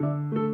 Música